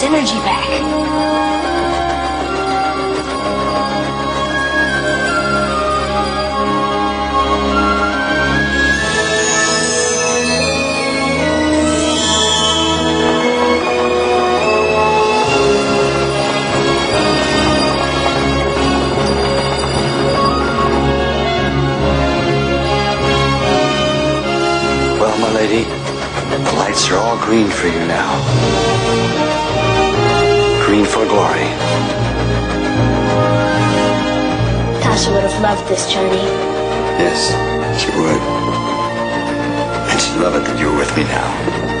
its energy back. Well, my lady, the lights are all green for you now. Green for glory. Tasha would have loved this journey. Yes, she would. And she'd love it that you're with me now.